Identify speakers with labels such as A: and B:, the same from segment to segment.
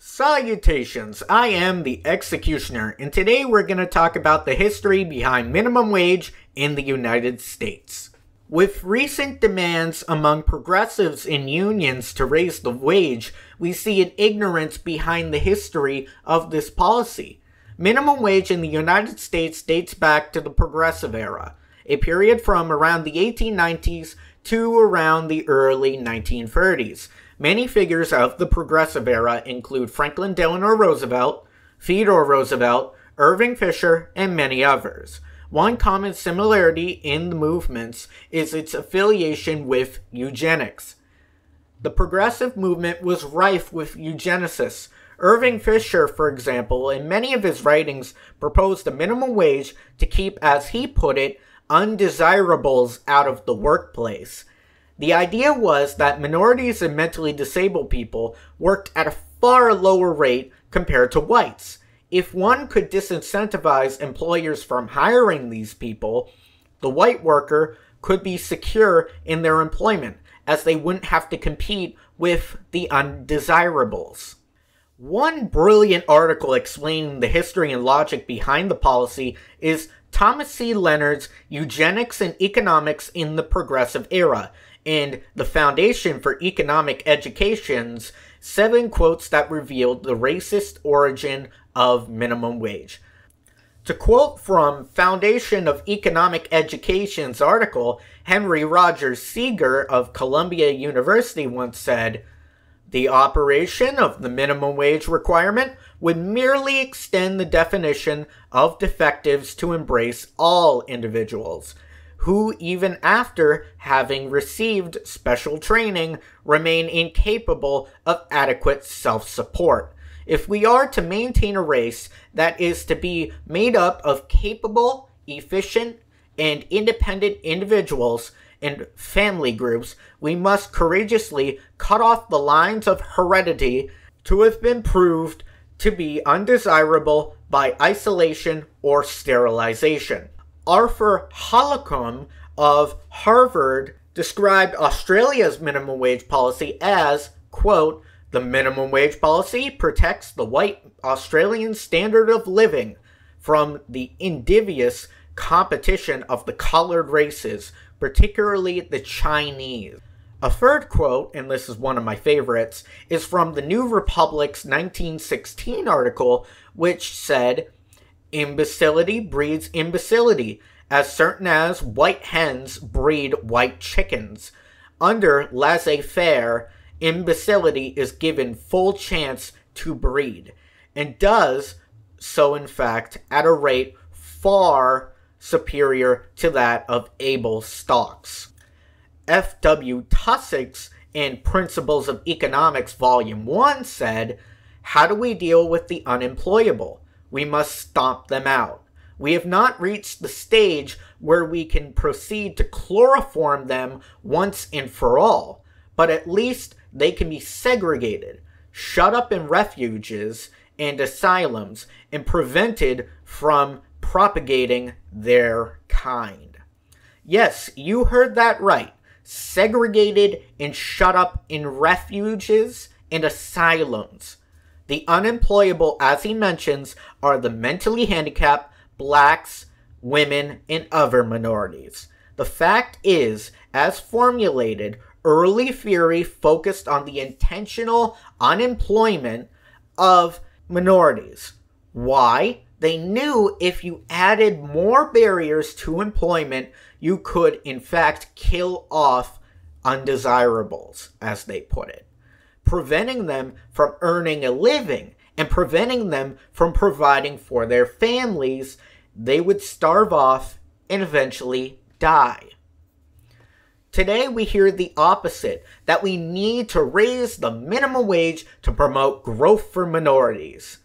A: Salutations, I am the Executioner, and today we're going to talk about the history behind minimum wage in the United States. With recent demands among progressives and unions to raise the wage, we see an ignorance behind the history of this policy. Minimum wage in the United States dates back to the Progressive Era, a period from around the 1890s to around the early 1930s Many figures of the Progressive Era include Franklin Delano Roosevelt, Theodore Roosevelt, Irving Fisher, and many others. One common similarity in the movements is its affiliation with eugenics. The progressive movement was rife with eugenicists. Irving Fisher, for example, in many of his writings proposed a minimum wage to keep, as he put it, undesirables out of the workplace. The idea was that minorities and mentally disabled people worked at a far lower rate compared to whites. If one could disincentivize employers from hiring these people, the white worker could be secure in their employment, as they wouldn't have to compete with the undesirables. One brilliant article explaining the history and logic behind the policy is Thomas C. Leonard's Eugenics and Economics in the Progressive Era, and the Foundation for Economic Education's seven quotes that revealed the racist origin of minimum wage. To quote from Foundation of Economic Education's article, Henry Rogers Seager of Columbia University once said, The operation of the minimum wage requirement would merely extend the definition of defectives to embrace all individuals who, even after having received special training, remain incapable of adequate self support. If we are to maintain a race that is to be made up of capable, efficient, and independent individuals and family groups, we must courageously cut off the lines of heredity to have been proved to be undesirable by isolation or sterilization. Arthur Holcombe of Harvard described Australia's minimum wage policy as, quote, the minimum wage policy protects the white Australian standard of living from the invidious competition of the colored races, particularly the Chinese. A third quote, and this is one of my favorites, is from the New Republic's 1916 article, which said, Imbecility breeds imbecility, as certain as white hens breed white chickens. Under laissez faire, imbecility is given full chance to breed, and does so, in fact, at a rate far superior to that of able stocks. F.W. Taussig's in Principles of Economics, Volume 1 said, How do we deal with the unemployable? We must stomp them out. We have not reached the stage where we can proceed to chloroform them once and for all, but at least they can be segregated, shut up in refuges and asylums, and prevented from propagating their kind. Yes, you heard that right. Segregated and shut up in refuges and asylums. The unemployable, as he mentions, are the mentally handicapped, blacks, women, and other minorities. The fact is, as formulated, early theory focused on the intentional unemployment of minorities. Why? They knew if you added more barriers to employment, you could, in fact, kill off undesirables, as they put it preventing them from earning a living and preventing them from providing for their families, they would starve off and eventually die. Today, we hear the opposite that we need to raise the minimum wage to promote growth for minorities.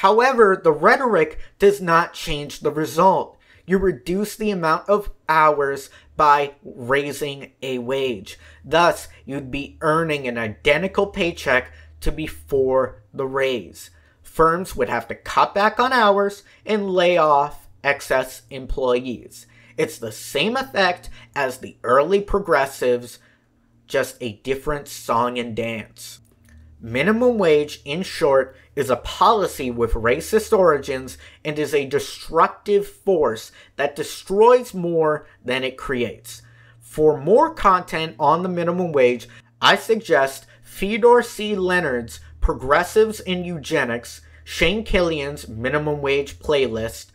A: However, the rhetoric does not change the result. You reduce the amount of hours by raising a wage. Thus, you'd be earning an identical paycheck to before the raise. Firms would have to cut back on hours and lay off excess employees. It's the same effect as the early progressives, just a different song and dance. Minimum wage, in short, is a policy with racist origins and is a destructive force that destroys more than it creates. For more content on the minimum wage, I suggest Fedor C. Leonard's Progressives in Eugenics, Shane Killian's Minimum Wage Playlist,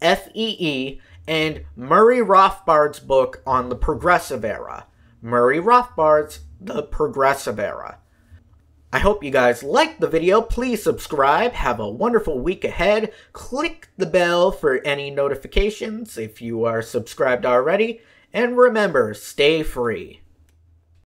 A: FEE, and Murray Rothbard's book on the Progressive Era. Murray Rothbard's The Progressive Era. I hope you guys liked the video. Please subscribe. Have a wonderful week ahead. Click the bell for any notifications if you are subscribed already. And remember, stay free.